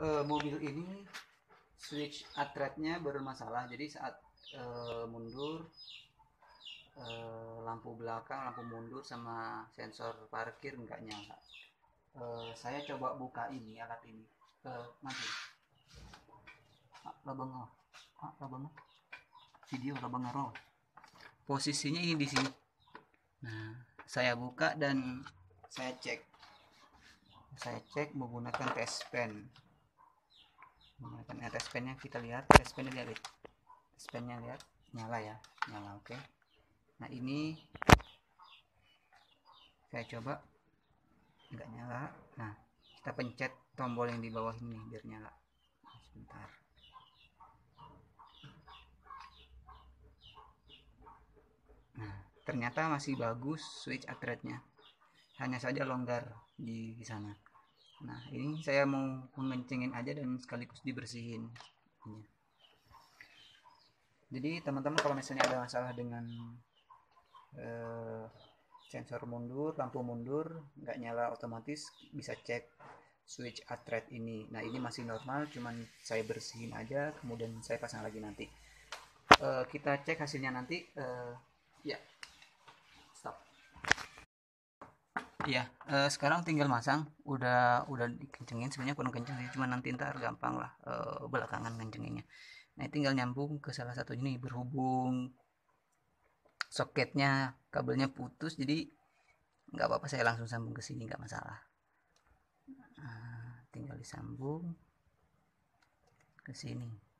eh, mobil ini switch atretnya bermasalah. Jadi saat eh, mundur eh, lampu belakang lampu mundur sama sensor parkir nggak nyala. Eh, saya coba buka ini alat ini. Eh, mati ah, ah, video labang roll. Posisinya ini di sini. Nah saya buka dan saya cek. Saya cek menggunakan test pen menggunakan test pennya. kita lihat test pennya lihat. Test pennya lihat nyala ya nyala oke. Nah ini saya coba nggak nyala. Nah kita pencet tombol yang di bawah ini biar nyala. Nah, sebentar. Nah ternyata masih bagus switch atretnya. Hanya saja longgar di sana nah ini saya mau mengencengin aja dan sekaligus dibersihin. Ini. jadi teman-teman kalau misalnya ada masalah dengan eh, sensor mundur lampu mundur nggak nyala otomatis bisa cek switch atret ini. Nah ini masih normal cuman saya bersihin aja kemudian saya pasang lagi nanti. Eh, kita cek hasilnya nanti Eh, ya ya eh, sekarang tinggal masang. Udah udah dikencengin sebenarnya kurang kenceng sih cuma nanti ntar gampang lah eh, belakangan kencenginnya nah tinggal nyambung ke salah satu ini berhubung soketnya kabelnya putus jadi nggak apa-apa saya langsung sambung ke sini nggak masalah. Nah, tinggal disambung ke sini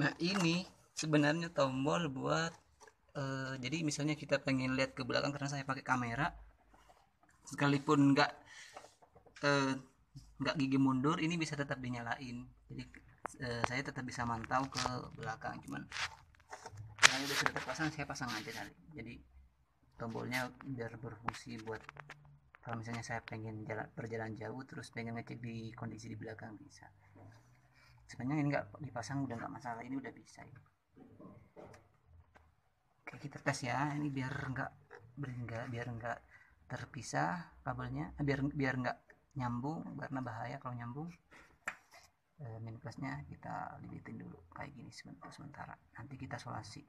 Nah ini sebenarnya tombol buat eh, jadi misalnya kita pengen lihat ke belakang karena saya pakai kamera sekalipun nggak eh, nggak gigi mundur ini bisa tetap dinyalain. Jadi eh, saya tetap bisa mantau ke belakang cuman karena udah sudah terpasang saya pasang aja kali. Jadi tombolnya biar berfungsi buat kalau misalnya saya pengen jalan berjalan jauh terus pengen ngecek di kondisi di belakang bisa sebenarnya ini nggak dipasang udah nggak masalah. Ini udah bisa ya. oke kita tes ya. Ini biar nggak nggak biar nggak terpisah kabelnya. Eh, biar biar nggak nyambung karena bahaya kalau nyambung. Eh, min plusnya kita limitin dulu kayak gini sebentar sementara. Nanti kita solasi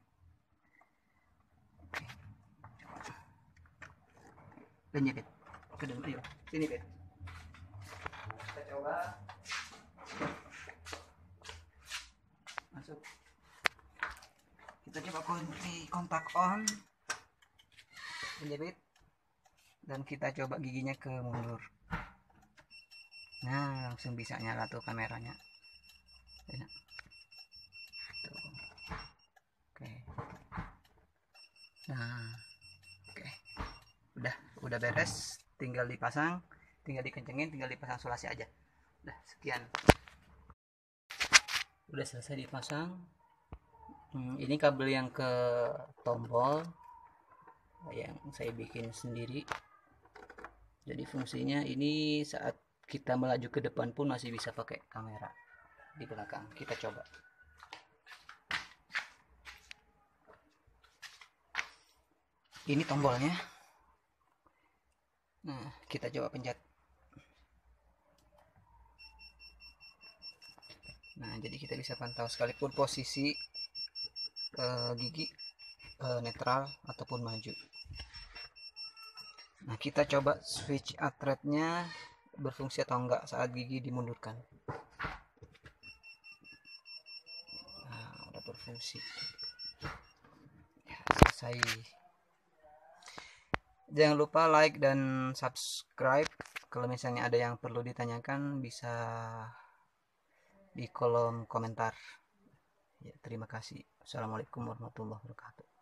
oke. Coba dan Bet ke dalam ayo. Sini Bet kita coba kita coba kunci kontak on menjepit dan kita coba giginya ke mundur. Nah langsung bisa nyala tuh kameranya. Enak. Tuh. oke. Nah oke. Udah udah beres. Tinggal dipasang tinggal dikencengin tinggal dipasang solasi aja. Udah sekian udah selesai dipasang. Hmm, ini kabel yang ke tombol yang saya bikin sendiri. Jadi fungsinya ini saat kita melaju ke depan pun masih bisa pakai kamera di belakang. Kita coba. Ini tombolnya. Nah kita coba pencet nah jadi kita bisa pantau sekalipun posisi uh, gigi uh, netral ataupun maju. Nah kita coba switch atretnya berfungsi atau enggak saat gigi dimundurkan. Nah udah berfungsi. Ya, selesai. Jangan lupa like dan subscribe. Kalau misalnya ada yang perlu ditanyakan bisa di kolom komentar. Ya terima kasih. Assalamualaikum warahmatullahi wabarakatuh